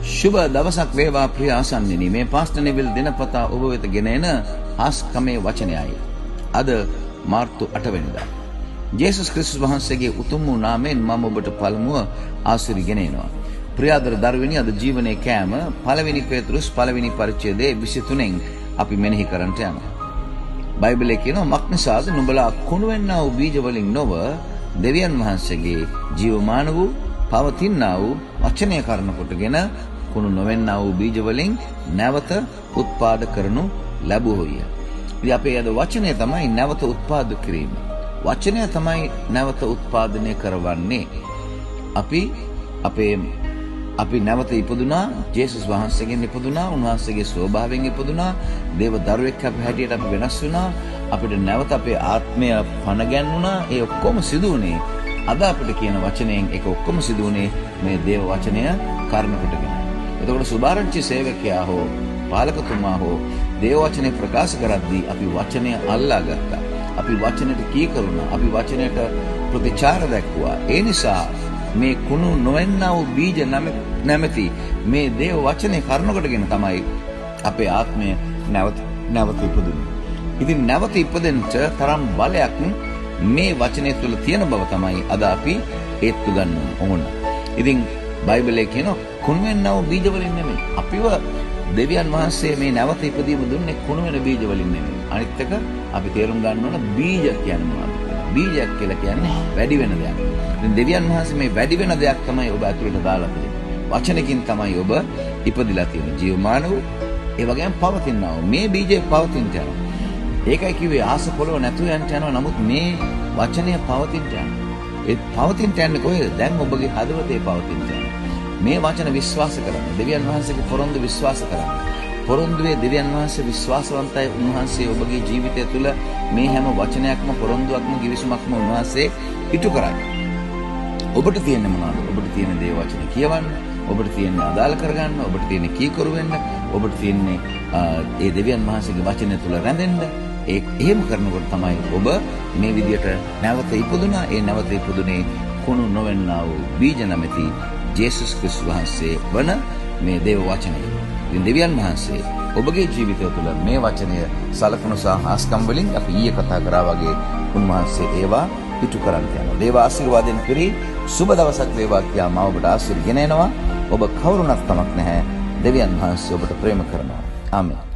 ශුභ දවසක් වේවා ප්‍රිය ආසන්නිනි මේ පාස්ටර් නෙවිල් දිනපතා ඔබ වෙත ගෙන එන හාස්කමේ වචනයයි. අද මාර්තු 8 වෙනිදා. ජේසුස් ක්‍රිස්තුස් වහන්සේගේ උතුම් වූ නාමයෙන් මම ඔබට පළමුව ආශිර්වාද ගෙන එනවා. ප්‍රියාදර දරුවනි අද ජීවනයේ කෑම පළවෙනි පේතෘස් පළවෙනි පරිච්ඡේදයේ 23න් අපි මෙනෙහි කරන්නට යනවා. බයිබලයේ කියනවා මක්නිසාද නුඹලා කුණු වෙන්නා වූ බීජ වලින් නොව දෙවියන් වහන්සේගේ ජීවමාන වූ පවතිනා වූ වචනය කරන කොටගෙන කුණු නොවෙන්නා වූ බීජ වලින් නැවත උත්පාද කරනු ලැබුවෝය. ඉතින් අපේ අද වචනය තමයි නැවත උත්පාද කිරීම. වචනය තමයි නැවත උත්පාදනය කරවන්නේ. අපි අපේ අපි නැවත ඉපදුනා ජේසුස් වහන්සේගෙන් ඉපදුනා උන්වහන්සේගේ ස්වභාවයෙන් ඉපදුනා දේව දරුවෙක් අප හැටියට අපි වෙනස් වුණා අපිට නැවත අපේ ආත්මය පණ ගැන්වුණා ඒ ඔක්කොම සිදු වුණේ අද අපිට කියන වචනයෙන් ඒක ඔක්කොම සිදු වුණේ මේ දේව වචනය කර්ම කොටගෙන. එතකොට සුභාරංචි සේවකයා හෝ පාලකතුමා හෝ දේව වචනේ ප්‍රකාශ කරද්දී අපි වචනය අල්ලා ගත්තා. අපි වචනයට කීකරුණා. අපි වචනයට ප්‍රතිචාර දැක්වුවා. ඒ නිසා මේ කුණු නොවෙන්නා වූ බීජ නැමැති මේ දේව වචනේ කරුණ කොටගෙන තමයි අපේ ආත්මය නැවත නැවත ඉපදුනේ. ඉතින් නැවත ඉපදෙන්න තරම් බලයක් මේ වචනය තුළ තියෙන බව තමයි අද අපි ඒත්තු ගන්න ඕන. ඉතින් බයිබලයේ කියන කුණු වෙන්නා වූ බීජ වලින් නෙමෙයි. අපිව දෙවියන් වහන්සේ මේ නැවත ඉපදීම දුන්නේ කුණු වෙන බීජ වලින් නෙමෙයි. අනිත් එක අපි තේරුම් ගන්න ඕන බීජ කියන්නේ මොනවද බීජයක් කියලා කියන්නේ වැඩි වෙන දෙයක්. ඉතින් දෙවියන් වහන්සේ මේ වැඩි වෙන දෙයක් තමයි ඔබ ඇතුළට දාලා තියෙන්නේ. වචනකින් තමයි ඔබ ඉපදිලා තියෙන්නේ. ජීවමාන වූ ඒ වගේම පවතිනා වූ මේ බීජේ පවතින යනවා. ඒකයි කිව්වේ ආස පොළව නැතුව යන්න යනවා. නමුත් මේ වචනය පවතින යනවා. ඒ පවතින යන්නේ කොහෙද? දැන් ඔබගේ හදවතේ පවතින යනවා. මේ වචන විශ්වාස කරන්න. දෙවියන් වහන්සේගේ පොරොන්දු විශ්වාස කරන්න. පොරොන්දුවේ දෙවියන් වහන්සේ විශ්වාසවන්තයි උන්වහන්සේ ඔබගේ ජීවිතය තුළ මේ හැම වචනයක්ම පොරොන්දුවක්ම givisුමක්ම උන්වහන්සේ ඉටු කරයි. ඔබට තියෙන්නේ මොනවද? ඔබට තියෙන දේ වචන කියවන්න, ඔබට තියෙන්නේ අදාළ කරගන්න, ඔබට තියෙන්නේ කීකරු වෙන්න, ඔබට තියෙන්නේ ඒ දෙවියන් වහන්සේගේ වචනය තුළ රැඳෙන්න. ඒ එහෙම කරනකොට තමයි ඔබ මේ විදියට නැවත ඉපදුනා. ඒ නැවත ඉපදුනේ කුණු නොවෙන්නා වූ බීජ නැමැති ජේසුස් ක්‍රිස්තුස් වහන්සේ වන මේ දේව වචනය. ඉතින් දෙවියන් වහන්සේ ඔබගේ ජීවිතය තුළ මේ වචනය සලකනු සහ ආස්කම් වලින් අපි ඊයේ කතා කරා වගේ උන්වහන්සේ ඒවා ඉටු කරන්න යනවා. දේව ආශිර්වාදයෙන් පිරි සුබ දවසක් වේවා කියා මම ඔබට ආශිර්වාද ගෙන එනවා. ඔබ කවුරුණක් තමක් නැහැ. දෙවියන් වහන්සේ ඔබට ප්‍රේම කරනවා. ආමේන්.